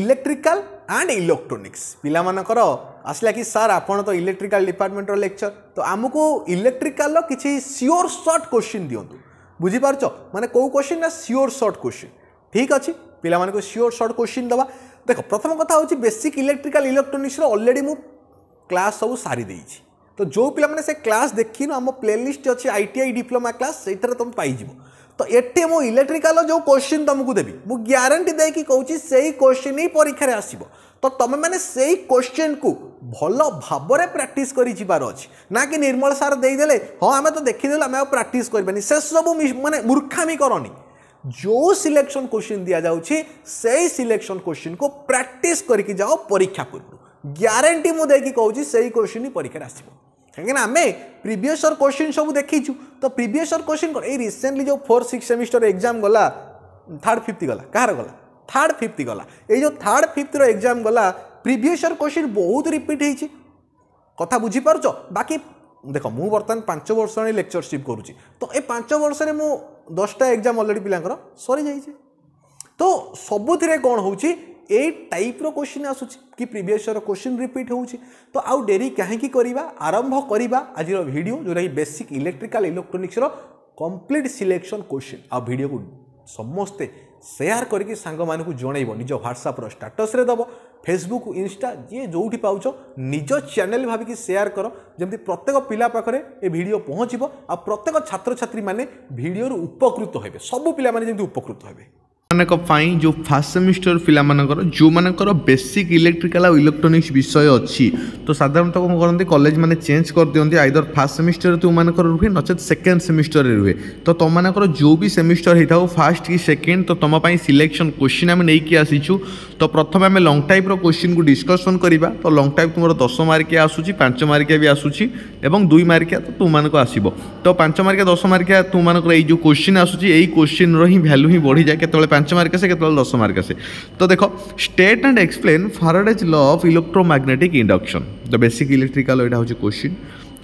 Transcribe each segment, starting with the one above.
Electrical and electronics ପିଲାମାନଙ୍କର ଆସିଲା କି ସାର୍ ଆପଣ ତ ଇଲେକ୍ଟ୍ରିକାଲ ଡିପାର୍ଟମେଣ୍ଟର ଲେକ୍ଚର ତ ଆମକୁ ଇଲେକ୍ଟ୍ରିକାଲର କିଛି ସିଓର ସର୍ଟ କୋଶ୍ଚିନ୍ ଦିଅନ୍ତୁ ବୁଝିପାରୁଛ ମାନେ କେଉଁ କୋଶ୍ଚିନ୍ ନା ସିଓର ସର୍ଟ କୋଶ୍ଚିନ୍ ଠିକ୍ ଅଛି ପିଲାମାନଙ୍କୁ ସିଓର ସର୍ଟ କୋଶ୍ଚିନ୍ ଦେବା ଦେଖ ପ୍ରଥମ କଥା ହେଉଛି ବେସିକ୍ ଇଲେକ୍ଟ୍ରିକାଲ ଇଲେକ୍ଟ୍ରୋନିକ୍ସର ଅଲରେଡ଼ି ମୁଁ କ୍ଲାସ୍ ସବୁ ସାରି ଦେଇଛି ତ ଯେଉଁ ପିଲାମାନେ ସେ କ୍ଲାସ୍ ଦେଖିନୁ ଆମ ପ୍ଲେଲିଷ୍ଟ ଅଛି I T I diploma class ସେଇଥିରେ ତୁମେ ପାଇଯିବ ତ ଏଠି ମୁଁ ଇଲେକ୍ଟ୍ରିକାଲ ଯେଉଁ କୋଶ୍ଚିନ୍ ତୁମକୁ ଦେବି ମୁଁ ଗ୍ୟାରେଣ୍ଟି ଦେଇକି କହୁଛି ସେଇ କୋଶ୍ଚିନ୍ ହିଁ ପରୀକ୍ଷାରେ ଆସିବ ତ ତୁମେମାନେ ସେଇ କୋଶ୍ଚିନ୍କୁ ଭଲ ଭାବରେ ପ୍ରାକ୍ଟିସ୍ କରି ଯିବାର ଅଛି ନା କି ନିର୍ମଳ ସାର୍ ଦେଇଦେଲେ ହଁ ଆମେ ତ ଦେଖିଦେଲୁ ଆମେ ଆଉ ପ୍ରାକ୍ଟିସ୍ କରିବାନି ସେସବୁ ମାନେ ମୂର୍ଖାମି କରନି ଯେଉଁ ସିଲେକ୍ସନ୍ କୋଶ୍ଚିନ୍ ଦିଆଯାଉଛି ସେଇ ସିଲେକ୍ସନ୍ କୋଶ୍ଚିନ୍କୁ ପ୍ରାକ୍ଟିସ୍ କରିକି ଯାଅ ପରୀକ୍ଷା ପୂର୍ବରୁ ଗ୍ୟାରେଣ୍ଟି ମୁଁ ଦେଇକି କହୁଛି ସେଇ କୋଶ୍ଚିନ୍ ହିଁ ପରୀକ୍ଷାରେ ଆସିବ କାହିଁକିନା ଆମେ ପ୍ରିଭିୟସ୍ ଇୟର୍ କୋଶ୍ଚିନ୍ ସବୁ ଦେଖିଛୁ ତ ପ୍ରିଭିୟସ୍ ଇୟର୍ କୋଶ୍ଚିନ୍ କ'ଣ ଏଇ ରିସେଣ୍ଟଲି ଯେଉଁ ଫୋର୍ଥ ସିକ୍ସ ସେମିଷ୍ଟର ଏକ୍ଜାମ୍ ଗଲା ଥାର୍ଡ଼ ଫିଫ୍ଥ ଗଲା କାହାର ଗଲା ଥାର୍ଡ଼ ଫିଫ୍ଥ ଗଲା ଏଇ ଯେଉଁ ଥାର୍ଡ଼ ଫିଫ୍ଥର ଏକ୍ଜାମ୍ ଗଲା ପ୍ରିଭିୟସ୍ ଇୟର୍ କୋଶ୍ଚିନ୍ ବହୁତ ରିପିଟ୍ ହେଇଛି କଥା ବୁଝିପାରୁଛ ବାକି ଦେଖ ମୁଁ ବର୍ତ୍ତମାନ ପାଞ୍ଚ ବର୍ଷ ହେଣି ଲେକ୍ଚରସିପ୍ କରୁଛି ତ ଏ ପାଞ୍ଚ ବର୍ଷରେ ମୁଁ ଦଶଟା ଏକ୍ଜାମ୍ ଅଲରେଡ଼ି ପିଲାଙ୍କର ସରିଯାଇଛି ତ ସବୁଥିରେ କ'ଣ ହେଉଛି ଏ ଟାଇପ୍ର କୋଶ୍ଚିନ୍ ଆସୁଛି କି ପ୍ରିଭିୟସ୍ ଇୟର୍ କୋଶ୍ଚିନ୍ ରିପିଟ୍ ହେଉଛି ତ ଆଉ ଡେରି କାହିଁକି କରିବା ଆରମ୍ଭ କରିବା ଆଜିର ଭିଡ଼ିଓ ଯେଉଁଟାକି ବେସିକ୍ ଇଲେକ୍ଟ୍ରିକାଲ୍ ଇଲେକ୍ଟ୍ରୋନିକ୍ସର କମ୍ପ୍ଲିଟ୍ ସିଲେକ୍ସନ୍ କୋଶ୍ଚିନ୍ ଆଉ ଭିଡ଼ିଓକୁ ସମସ୍ତେ ସେୟାର କରିକି ସାଙ୍ଗମାନଙ୍କୁ ଜଣେଇବ ନିଜ ହ୍ୱାଟ୍ସଆପ୍ର ଷ୍ଟାଟସ୍ରେ ଦେବ ଫେସବୁକ୍ ଇନଷ୍ଟା ଯିଏ ଯେଉଁଠି ପାଉଛ ନିଜ ଚ୍ୟାନେଲ୍ ଭାବିକି ସେୟାର କର ଯେମିତି ପ୍ରତ୍ୟେକ ପିଲା ପାଖରେ ଏ ଭିଡ଼ିଓ ପହଞ୍ଚିବ ଆଉ ପ୍ରତ୍ୟେକ ଛାତ୍ରଛାତ୍ରୀମାନେ ଭିଡ଼ିଓରୁ ଉପକୃତ ହେବେ ସବୁ ପିଲାମାନେ ଯେମିତି ଉପକୃତ ହେବେ ମାନଙ୍କ ପାଇଁ ଯେଉଁ ଫାର୍ଷ୍ଟ ସେମିଷ୍ଟର ପିଲାମାନଙ୍କର ଯେଉଁମାନଙ୍କର ବେସିକ୍ ଇଲେକ୍ଟ୍ରିକାଲ୍ ଆଉ ଇଲେକ୍ଟ୍ରୋନିକ୍ସ ବିଷୟ ଅଛି ତ ସାଧାରଣତଃ କ'ଣ କରନ୍ତି କଲେଜମାନେ ଚେଞ୍ଜ କରିଦିଅନ୍ତି ଆଇଦର ଫାର୍ଷ୍ଟ ସେମିଷ୍ଟରରେ ତୁମମାନଙ୍କର ରୁହେ ନଚେତ୍ ସେକେଣ୍ଡ ସେମିଷ୍ଟରରେ ରୁହେ ତ ତୁମମାନଙ୍କର ଯେଉଁ ବି ସେମିଷ୍ଟର ହେଇଥାଉ ଫାର୍ଷ୍ଟ କି ସେକେଣ୍ଡ ତ ତୁମ ପାଇଁ ସିଲେକ୍ସନ୍ କୋଶ୍ଚିନ୍ ଆମେ ନେଇକି ଆସିଛୁ তো প্রথমে আমি লং টাইপ্র কোଶ୍চিনকু ডিসকসন করা তো লং টাইপ তোমার দশ মার্কিয়া আসুচি পাঁচ মার্কিয়া বি আসুচি এবং দুই মার্কিয়া তো তোমাকে আসব তো পাঁচ মার্কিয়া দশ মার্কিয়া তোমার এই যে কোশ্চিন আসুচি এই কোশ্চিনর হি ভ্যালু হি বড়ি যায় কেতবে পাঁচ মার্ক আসে কেতবে দশ মার্ক আসে তো দেখ state and explain Faraday's law of electromagnetic induction তো বেসিক ইলেকট্রিকাল এটা হচ্ছে কোশ্চিন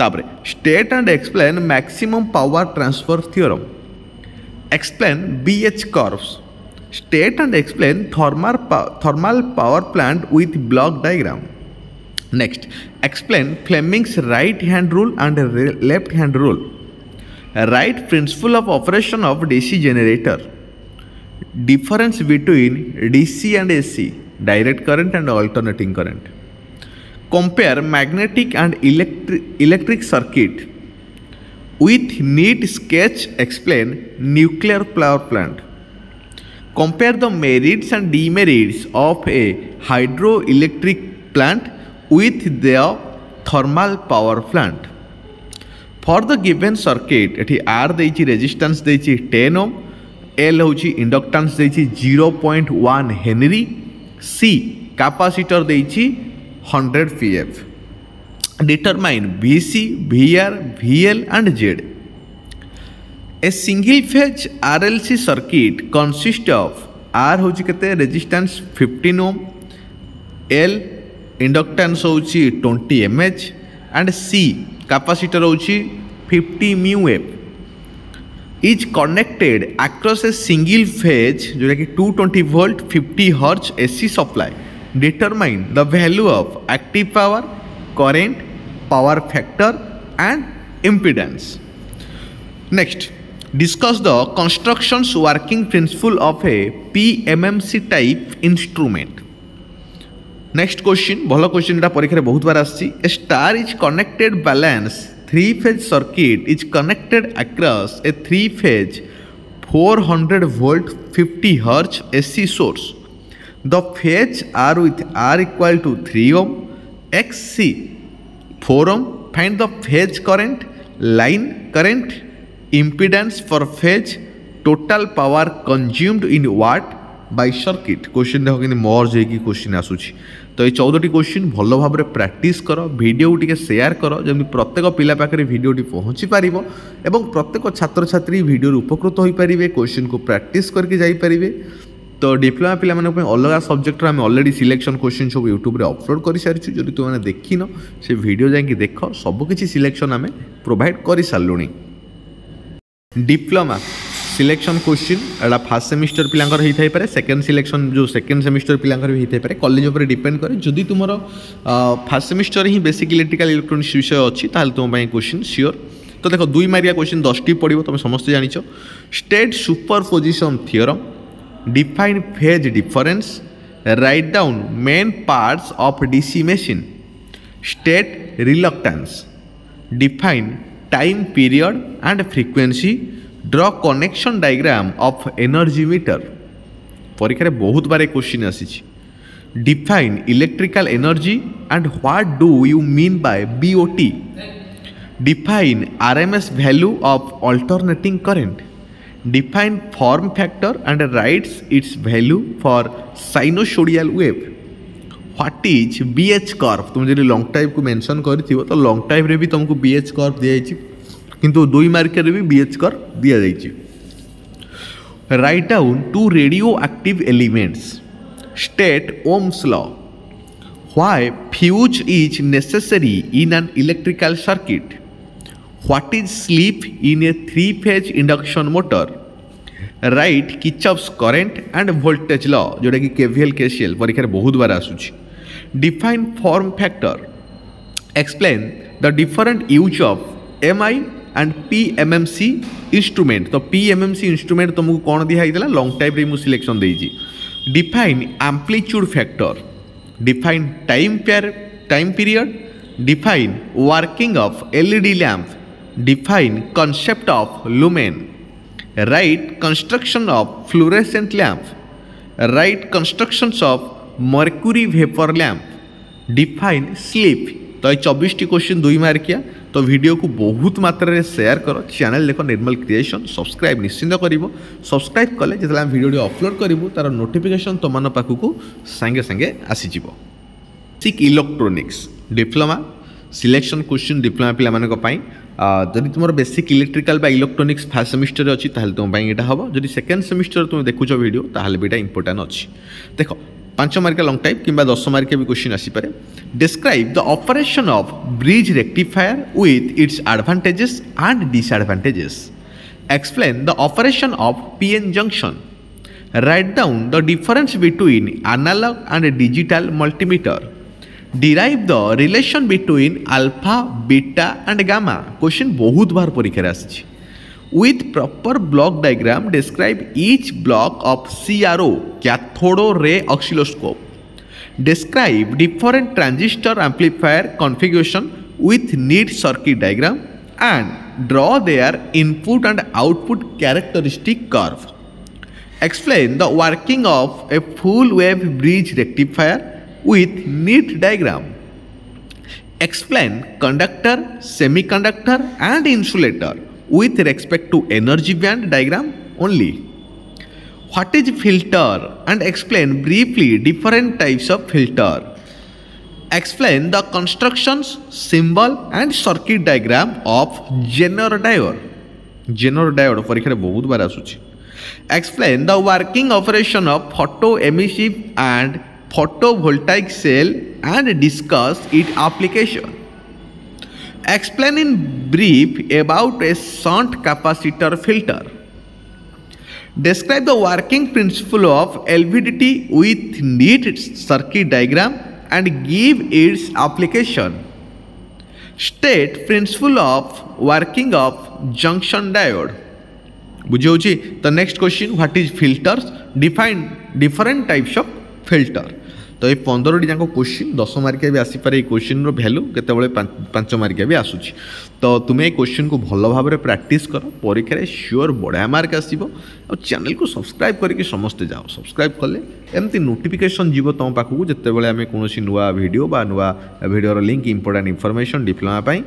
তাপরে state and explain maximum power transfer theorem explain BH curves State and explain thermal, pow thermal power plant with block diagram. Next, explain Fleming's right hand rule and left hand rule. Right principle of operation of DC generator. Difference between DC and AC, direct current and alternating current. Compare magnetic and electric, electric circuit. With neat sketch explain nuclear power plant. compare the merits and demerits of a hydroelectric plant with their thermal power plant. For the given circuit, एठी R देची resistance देची 10 ohm, L होची inductance देची 0.1 henry, C capacitor देची 100 pF. Determine VC, VR, VL and Z. A single phase RLC circuit consists of R হচ্ছে কেতে resistance 15 ওম L ইন্ডক্টান্স হচ্ছে 20 mH and C capacitor হচ্ছে 50 mu F is connected across a single phase যেটা কি two twenty volt fifty hertz AC supply determine the value of active power current power factor and impedance next discuss the constructions working principle of a PMMC type instrument. Next question, ভালো question এটা পরীক্ষায় বহুতবার আসছি A star is connected balance three phase circuit is connected across a three phase 400 volt 50 hertz AC source. The phase R with R equal to 3 ohm XC 4 ohm find the phase current line current impedance for phase total power consumed in watt by circuit question দেখো কিন্তু মর্জ হয়েকি question আসুছি তো এই চৌদটি question ভালোভাবে practice কর ভিডিও টিকে সেয়ার কর যেমনি প্রত্যেক পিলা পাখে ভিডিওটি পৌঁছি পার এবং প্রত্যেক ছাত্রছাত্রী ভিডিওর উপকৃত হয়ে পারিবে কোশ্চিন কু প্র্যাকটিস করিকি যাইপারিবে তো ডিপ্লোমা পিলা পিলামানଙ୍କ ପାଇଁ ଅଲଗା ସବଜେକ୍ଟର ଆମେ ଅଲରେଡ଼ି ସିଲେକ୍ସନ୍ କ୍ୱେଶ୍ଚିନ୍ ସବୁ ୟୁଟ୍ୟୁବରେ ଅପଲୋଡ଼ କରିସାରିଛୁ ଯଦି ତୁମେ সে ভিডিও যাই দেখ ଦେଖ সিলেকশন আমি প্রোভাইড করে କରିସାରିଲୁଣି ডিপ্লোমা সিলেকশন কোশ্চিন এটা ফার্স্ট সেমিস্টার পিলাঙ্কর হয়ে সেকেন্ড সিলেকশন যে সেকেন্ড সেমিস্টার পিলাঙ্কর বি হয়ে কলেজ উপরে ডিপেন্ড করে যদি তোমার ফার্স্ট সেমিস্টার হি বেসিক ইলেকট্রিকাল ইলেকট্রোনিক্স বিষয় অছি তাহলে তোমার কোশ্চিন সিওর তো দেখো দুই মারিয়া কোশ্চিন দশটি পড়ব তুমি সমস্ত জানিছ state superposition theorem define phase difference write down main parts of DC machine state reluctance define time period and frequency draw connection diagram of energy meter পরীক্ষার বহুত বারে কোশ্চিন আসিছি define electrical energy and what do you mean by BOT define R M S value of alternating current define form factor and writes its value for sinusoidal wave what is B H curve ତୁମେ ଯଦି long ଡ୍ରାଇଭ୍କୁ mention କରିଥିବ ତ long ଡ୍ରାଇଭ୍ରେ ବି ତୁମକୁ B H curve ଦିଆଯାଇଛି କିନ୍ତୁ ଦୁଇ ମାର୍କରେ ବି ବି ଏଚ୍ କର୍ଭ ଦିଆଯାଇଛି right down two radioactive elements state Ohm's law why fuse is necessary in an electrical circuit what is slip in a three phase induction motor write kirchhoff's current and voltage law जोटा कि KVL KCL परीक्षा बहुत बार आसूँ Define form factor. Explain the different use of MI and PMMC instrument. M PMMC instrument तो P M M C instrument तुमको कौन दिखाई लंग टाइम मुझे Define देती define amplitude factor define time time period define working of LED lamp define concept of lumen write construction of fluorescent lamp write constructions mercury vapour lamp define slip तो ये चौबीस T question दुई मार्किया तो video को बहुत मात्र share कर channel देख निर्मल क्रिएसन सब्सक्राइब निश्चिंत कर सब्सक्राइब कले जो आम भिडियो अपलोड करूँ तार नोटिफिकेसन तुम पाखक सागे सागे आसीज सिक electronics diploma selection question diploma पिलापाई যদি তোমার বেসিক ইলেকট্রিকাল বা ইলেকট্রোনিক্স ফার্স্ট সেমিস্টারে অছি তাহলে তোমার এটা হব যদি সেকেন্ড সেমিস্টার তুমি দেখুছ ভিডিও তাহলে বি এটা ইম্পর্টাট অছি দেখো ପାଞ୍ଚ ମାର୍କିଆ ଲଙ୍ଗ୍ ଟାଇପ୍ କିମ୍ବା ଦଶ ମାର୍କିଆ ବି କୋଶ୍ଚିନ୍ ଆସିପାରେ describe the operation of bridge rectifier with its advantages and disadvantages explain the operation of P N junction right down the difference between analogue and digital multimeter derive the relation between alpha beta and gamma question বহুত বার পরীক্ষায় আসছে with proper block diagram describe each block of CRO cathode ray oscilloscope. Describe different transistor amplifier configuration with neat circuit diagram and draw their input and output characteristic curve. Explain the working of a full wave bridge rectifier with neat diagram. Explain conductor, semiconductor and insulator with respect to energy band diagram only. What is filter and explain briefly different types of filter. Explain the constructions, symbol and circuit diagram of Jenner diode. Jenner diode পরীক্ষায় বহুত বার আসুচি explain the working operation of photoemissive and photovoltaic cell and discuss its application explain in brief about a shunt capacitor filter. Describe the working principle of LVDT with neat circuit diagram and give its application. State principle of working of junction diode. बुझे हो the next question what is filters define different types of filter তো ଏଇ ପନ୍ଦରଟି ଯାକ question ଦଶ ମାର୍କିଆ ବି ଆସିପାରେ ଏଇ କୋଶ୍ଚିନ୍ର value କେତେବେଳେ ପାଞ୍ଚ ମାର୍କିଆ ବି ଆସୁଛି ତ ତୁମେ ଏଇ କୋଶ୍ଚିନ୍କୁ ଭଲ ଭାବରେ ପ୍ରାକ୍ଟିସ୍ କର ପରୀକ୍ଷାରେ ସିଓର୍ ବଢ଼ିଆ ମାର୍କ ଆସିବ ଆଉ ଚ୍ୟାନେଲ୍କୁ ସବସ୍କ୍ରାଇବ୍ କରିକି ସମସ୍ତେ ଯାଅ ସବସ୍କ୍ରାଇବ୍ କଲେ ଏମିତି ନୋଟିଫିକେସନ୍ ଯିବ ତୁମ ପାଖକୁ ଯେତେବେଳେ ଆମେ କୌଣସି ନୂଆ ଭିଡ଼ିଓ ବା ନୂଆ ଭିଡ଼ିଓର ଲିଙ୍କ୍ ଇମ୍ପୋର୍ଟାଣ୍ଟ ଇନଫର୍ମେସନ୍ ଡିପ୍ଲୋମା ପାଇଁ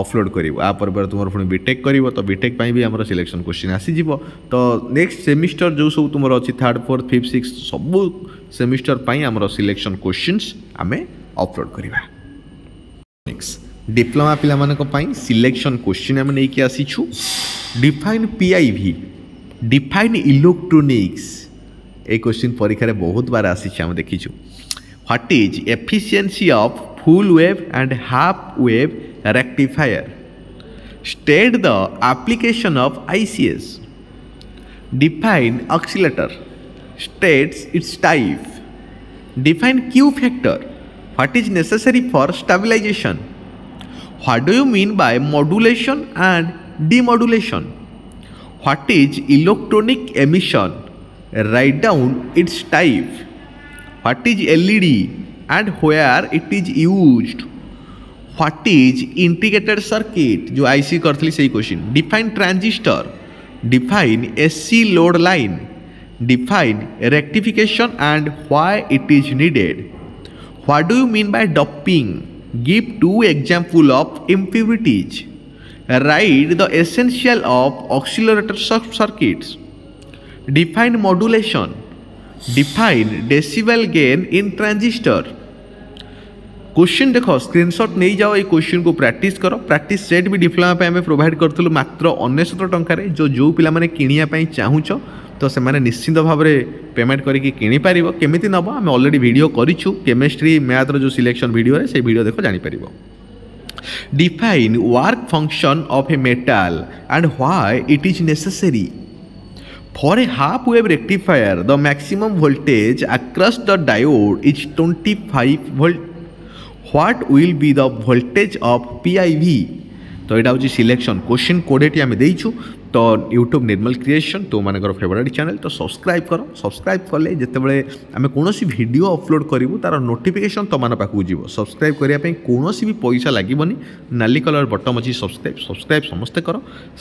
ଅପଲୋଡ଼ କରିବ ଆ ପରେ ପରେ ତୁମର ପୁଣି ବିଟେକ୍ କରିବ ତ ବିଟେକ୍ ପାଇଁ ବି ଆମର ସିଲେକ୍ସନ୍ କ୍ୱେଶ୍ଚିନ୍ ଆସିଯିବ ତ ନେକ୍ସଟ ସେମିଷ୍ଟର ଯେଉଁ ସବୁ ତୁମର ଅଛି ଥାର୍ଡ଼ ଫୋର୍ଥ ଫିଫ୍ଥ ସିକ୍ସ ସବୁ ସେମିଷ୍ଟର ପାଇଁ ଆମର ସିଲେକ୍ସନ୍ କ୍ୱେଶ୍ଚିନ୍ସ ଆମେ ଅପଲୋଡ଼ କରିବା ନେକ୍ସଟ ଡିପ୍ଲୋମା ପିଲାମାନଙ୍କ ପାଇଁ ସିଲେକ୍ସନ୍ କ୍ୱେଶ୍ଚିନ୍ ଆମେ ନେଇକି ଆସିଛୁ define P I V define electronics এই কোশ্চিন পরীক্ষায় বহুত বার আসিছে আমি দেখিছু what is efficiency of full wave and half wave rectifier. State the application of ICS. Define oscillator. States its type. Define Q factor. What is necessary for stabilization? What do you mean by modulation and demodulation? What is electronic emission? Write down its type. What is LED and where it is used? What is integrated circuit যে IC করলি সেই question define transistor define AC load line define rectification and why it is needed what do you mean by doping give two example of impurities write the essential of oscillator circuits define modulation define decibel gain in transistor question देख screenshot नहीं जाओ ये question को practice कर practice set भी diploma आम provide करूँ मात्र अनेशत टकर जो जो पाने किणापी चाहूँ तो से निश्चित भाव में पेमेंट करके किणिपार नब आम अलरेडी भिड करूँ केमिस्ट्री मैथ्र जो सिलेक्शन भिडियो से भिड देख जापर define work function of a metal and why it is necessary a half half rectifier the the maximum voltage the the is twenty five volt what will be the voltage of PIV তো এটা হচ্ছে selection question কোডেটি আমি দেইছু তো YouTube Nirmal creation ତୋମାନଙ୍କର favourite channel ତ subscribe କର ସବସ୍କ୍ରାଇବ୍ କଲେ ଯେତେବେଳେ ଆମେ କୌଣସି ଭିଡ଼ିଓ ଅପଲୋଡ଼ କରିବୁ ତା'ର ନୋଟିଫିକେସନ୍ ତୋମାନ ପାଖକୁ ଯିବ ସବସ୍କ୍ରାଇବ୍ କରିବା ପାଇଁ କୌଣସି ବି ପଇସା ଲାଗିବନି ନାଲି କଲର୍ ବଟମ୍ ଅଛି ସବସ୍କ୍ରାଇବ୍ ସବସ୍କ୍ରାଇବ୍ ସମସ୍ତେ କର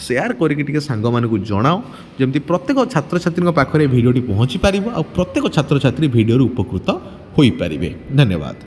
ସେୟାର କରିକି ଟିକେ ସାଙ୍ଗମାନଙ୍କୁ ଜଣାଅ ଯେମିତି ପ୍ରତ୍ୟେକ ଛାତ୍ରଛାତ୍ରୀଙ୍କ ପାଖରେ ଭିଡ଼ିଓଟି ପହଞ୍ଚି ପାରିବ ଆଉ ପ୍ରତ୍ୟେକ ଛାତ୍ରଛାତ୍ରୀ ଭିଡ଼ିଓରୁ ଉପକୃତ ହୋଇପାରିବେ ଧନ୍ୟବାଦ